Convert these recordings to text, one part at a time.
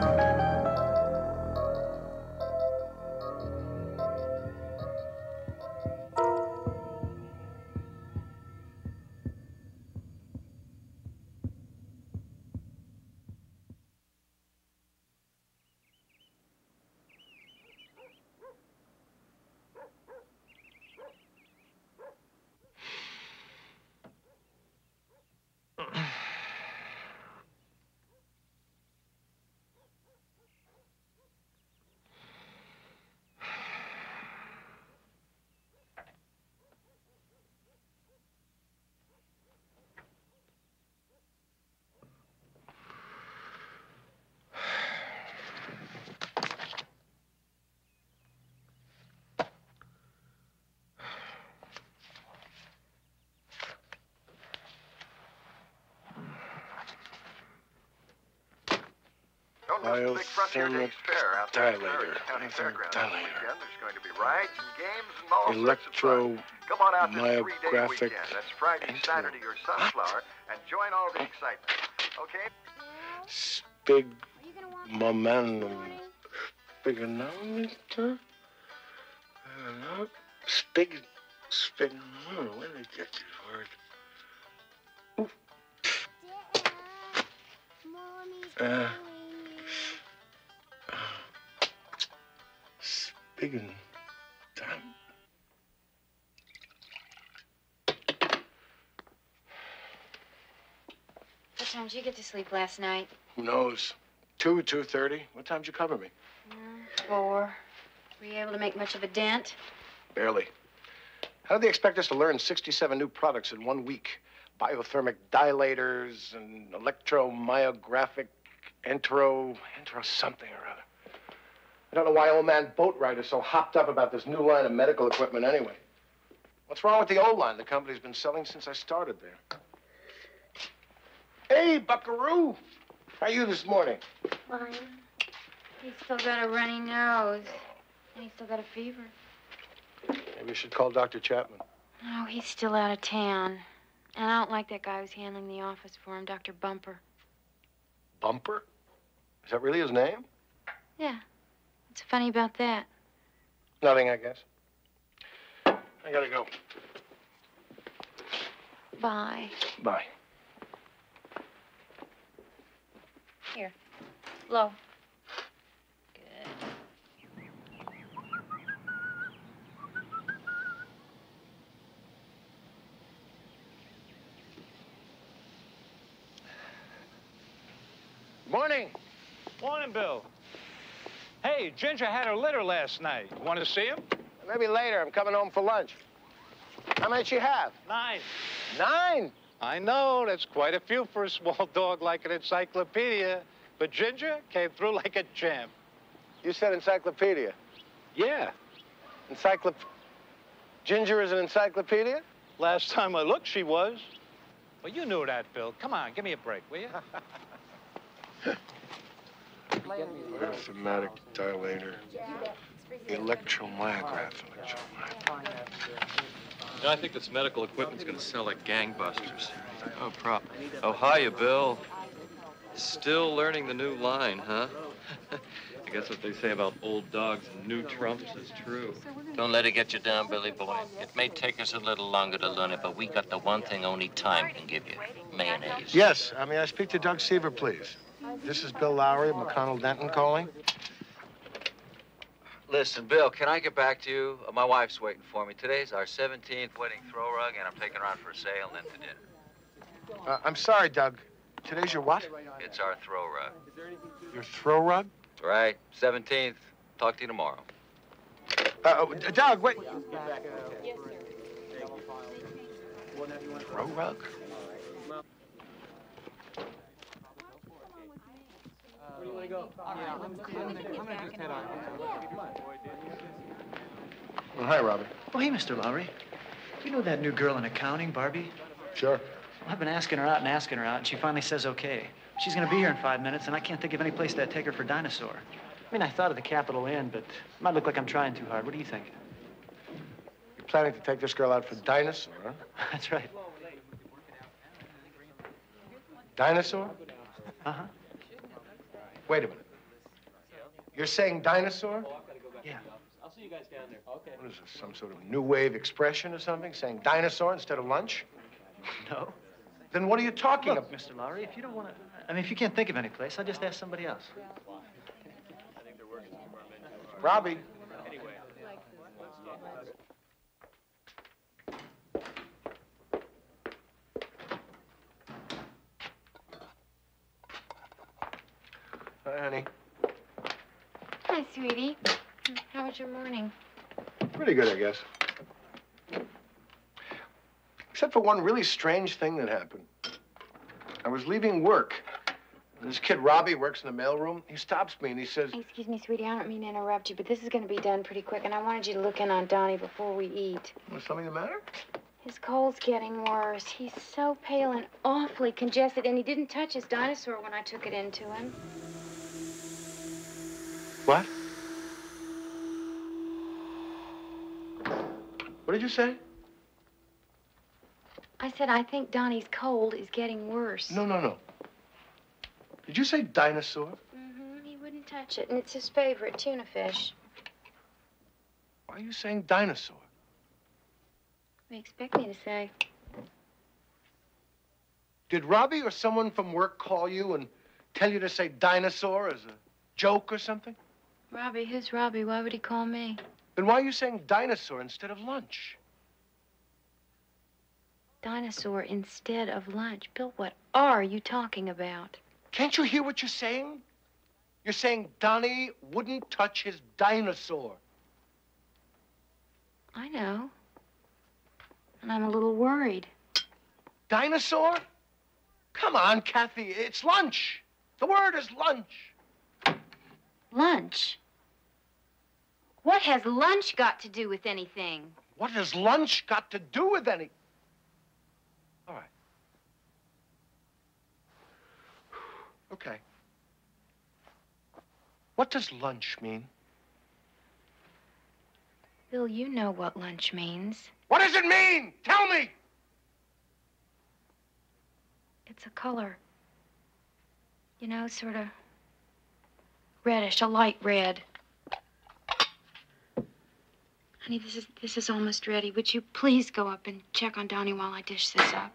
Bye. All the excitement. Okay? Spig momentum. Spigonometer? Spig. Spig. Oh, where did I get this word? Uh, Spigon. Time. What time did you get to sleep last night? Who knows? Two, two thirty. What time did you cover me? Mm, four. Were you able to make much of a dent? Barely. How do they expect us to learn 67 new products in one week? Biothermic dilators and electromyographic entero, entero something or other. I don't know why old man Boatwright is so hopped up about this new line of medical equipment anyway. What's wrong with the old line the company's been selling since I started there? Hey, Buckaroo! How are you this morning? Fine. He's still got a runny nose. And he's still got a fever. Maybe you should call Dr. Chapman. Oh, he's still out of town. And I don't like that guy who's handling the office for him, Dr. Bumper. Bumper? Is that really his name? Yeah. What's funny about that? Nothing, I guess. I gotta go. Bye. Bye. Here. Low. Good. Morning. Morning, Bill. Hey, Ginger had her litter last night. Want to see him? Maybe later. I'm coming home for lunch. How many you have? Nine. Nine. I know, that's quite a few for a small dog like an encyclopedia. But Ginger came through like a champ. You said encyclopedia. Yeah. Encyclop... Ginger is an encyclopedia? Last time I looked, she was. Well, you knew that, Bill. Come on, give me a break, will you? Biothermatic dilator. Electromyograph. Electromyograph. You know, I think this medical equipment's gonna sell like gangbusters. Oh, prop. Oh, hiya, Bill. Still learning the new line, huh? I guess what they say about old dogs and new trumps is true. Don't let it get you down, Billy boy. It may take us a little longer to learn it, but we got the one thing only time can give you. Mayonnaise. Yes. I mean, I speak to Doug Seaver, please? This is Bill Lowery of McConnell Denton calling. Listen, Bill, can I get back to you? Uh, my wife's waiting for me. Today's our 17th wedding throw rug, and I'm taking her out for a sail and then to dinner. Uh, I'm sorry, Doug. Today's your what? It's our throw rug. Your throw rug? Right, 17th. Talk to you tomorrow. Uh, oh, Doug, wait. Throw rug? Well, hi, Robbie. Oh, hey, Mr. Lowery. You know that new girl in accounting, Barbie? Sure. Well, I've been asking her out and asking her out, and she finally says okay. She's gonna be here in five minutes, and I can't think of any place that'd take her for dinosaur. I mean, I thought of the Capitol Inn, but it might look like I'm trying too hard. What do you think? You're planning to take this girl out for dinosaur, huh? That's right. Dinosaur? Uh-huh. Wait a minute. You're saying dinosaur? Oh, yeah. I'll see you guys down there. Okay. What is this, some sort of new wave expression or something? Saying dinosaur instead of lunch? No. Then what are you talking Look, about? Mr. Lowery, if you don't want to, I mean, if you can't think of any place, I'll just ask somebody else. I think they're working for a man, Robbie. Hi, honey. Hi, sweetie. How was your morning? Pretty good, I guess. Except for one really strange thing that happened. I was leaving work. And this kid, Robbie, works in the mailroom. He stops me and he says, Excuse me, sweetie. I don't mean to interrupt you, but this is going to be done pretty quick, and I wanted you to look in on Donnie before we eat. Was something the matter? His cold's getting worse. He's so pale and awfully congested, and he didn't touch his dinosaur when I took it into him. What? What did you say? I said I think Donnie's cold is getting worse. No, no, no. Did you say dinosaur? Mm-hmm. He wouldn't touch it, and it's his favorite tuna fish. Why are you saying dinosaur? What do you expect me to say? Did Robbie or someone from work call you and tell you to say dinosaur as a joke or something? Robbie, who's Robbie? Why would he call me? Then why are you saying dinosaur instead of lunch? Dinosaur instead of lunch. Bill, what are you talking about? Can't you hear what you're saying? You're saying Donnie wouldn't touch his dinosaur. I know. And I'm a little worried. Dinosaur? Come on, Kathy. It's lunch. The word is lunch. Lunch? What has lunch got to do with anything? What has lunch got to do with any? All right. Okay. What does lunch mean? Bill, you know what lunch means. What does it mean? Tell me! It's a color. You know, sort of reddish, a light red. Honey, this is this is almost ready. Would you please go up and check on Donnie while I dish this up?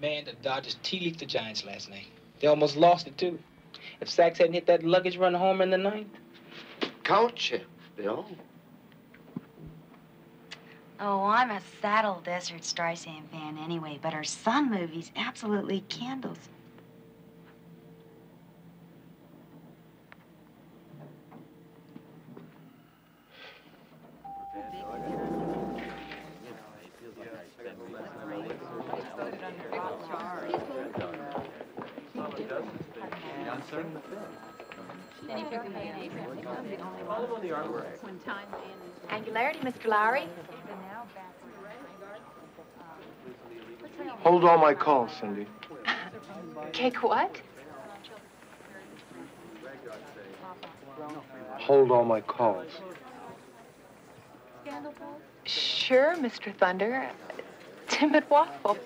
Man, the Dodgers tea-leaked the Giants last night. They almost lost it, too. If Sachs hadn't hit that luggage run home in the ninth. Count uh, you, Bill. Oh, I'm a Saddle Desert Streisand fan anyway, but her son movie's absolutely candles. Angularity, Mr. Lowery. Hold all my calls, Cindy. Cake what? Hold all my calls. Sure, Mr. Thunder. Timid waffle.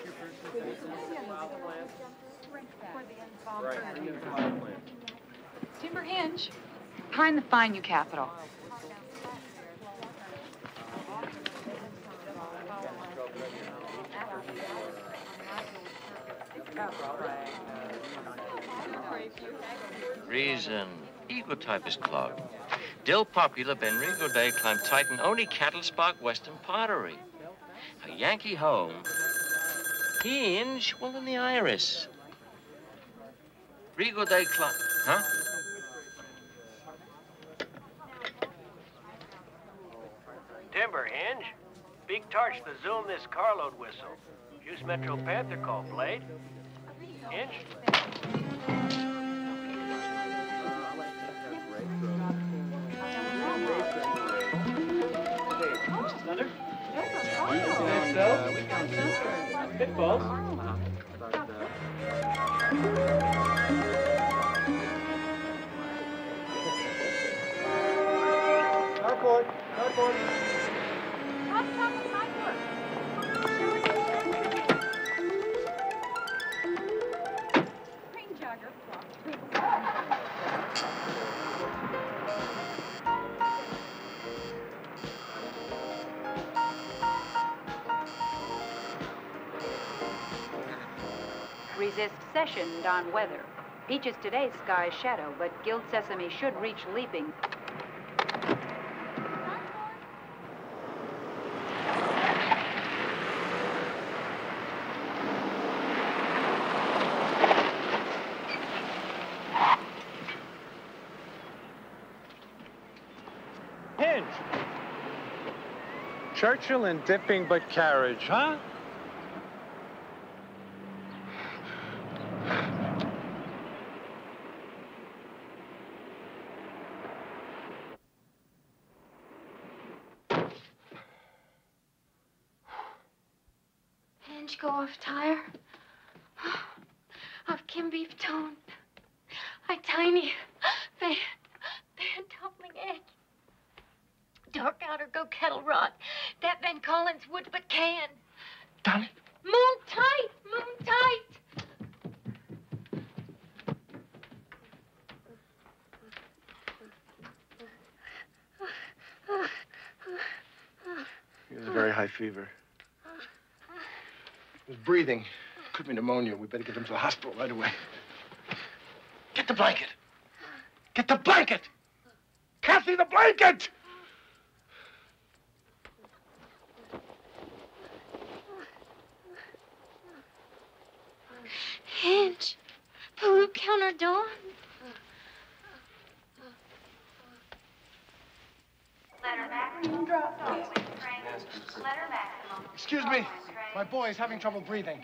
Timber Hinge. Pine the fine, you capital. Reason. Ego type is clogged. Dill popular Ben Rigo Day climb Titan only cattle spark Western pottery. A Yankee home. Hinge, well in the iris. Rigo de climb, huh? Timber hinge. Big torch to zoom this carload whistle. Use Metro Panther call, Blade. Hinge. pitfalls. Resist session on weather. Peaches today, sky's shadow, but Guild Sesame should reach leaping. Hinge. Churchill and dipping but carriage, huh? Hinge go off tire. Of Kim beef tone. I tiny. Fan. Fan toppling edge. Dark outer go kettle. That Van Collins would but can. Done it. Moon tight. Moon tight. He has a very high fever. He's breathing. Could be pneumonia. We better get him to the hospital right away. Get the blanket. Get the blanket. Kathy, the blanket! Excuse me. My boy is having trouble breathing.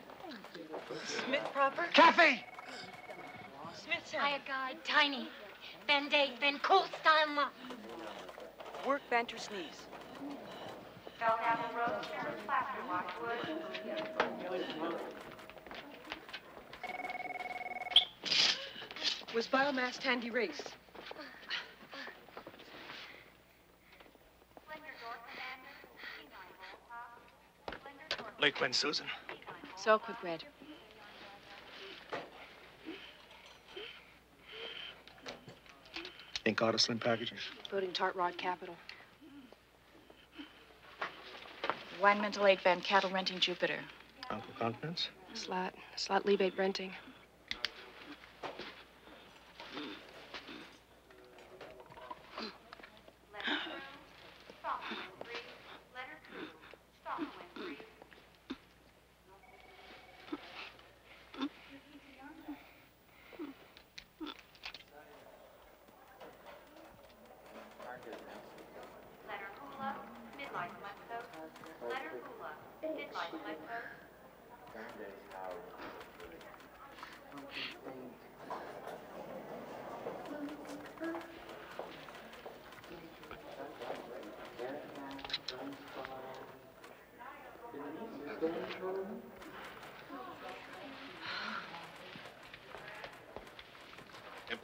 Smith proper? Kathy! Smith's Hiya guide. Tiny. Band-aid. Then cool style lock. Work Banter sneeze. Was biomass handy race? Late Gwen Susan. So quick red. Ink Slim packages. Voting tart rod capital. Wine mental eight van cattle renting Jupiter. Uncle Confidence? Slot. Slot Lebate renting.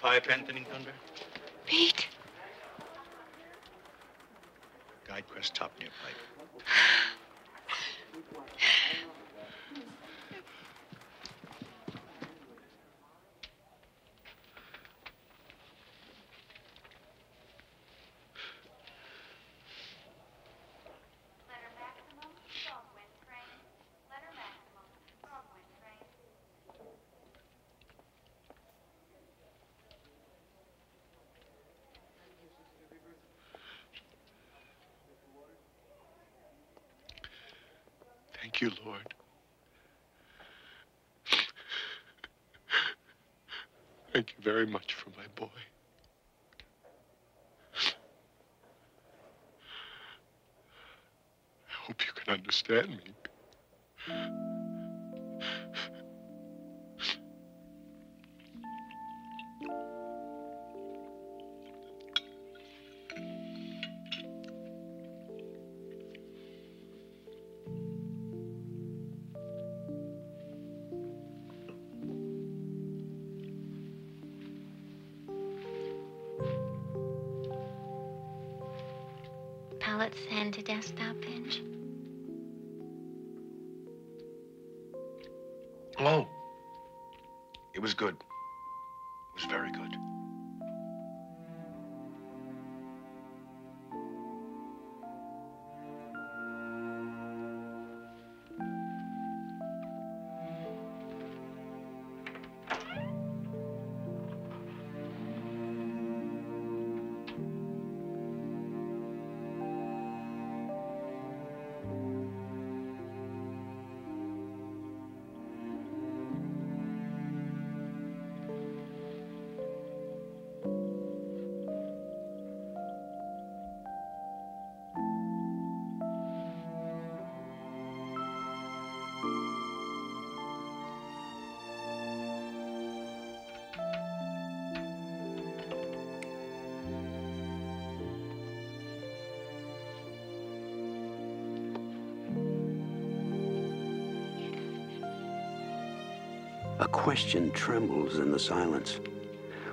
Empire Pantheon Thunder? Pete. Guide Crest top near pipe. Thank you, Lord. Thank you very much for my boy. I hope you can understand me. Palette sand to desktop hinge. Question trembles in the silence.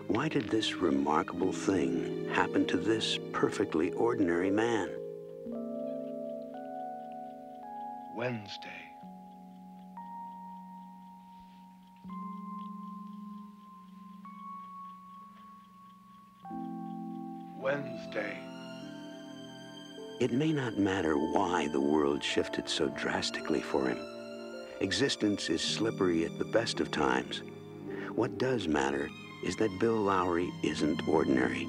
Why did this remarkable thing happen to this perfectly ordinary man? Wednesday. Wednesday. It may not matter why the world shifted so drastically for him. Existence is slippery at the best of times. What does matter is that Bill Lowery isn't ordinary.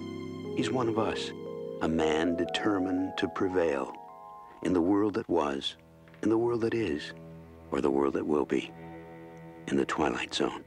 He's one of us, a man determined to prevail in the world that was, in the world that is, or the world that will be, in the Twilight Zone.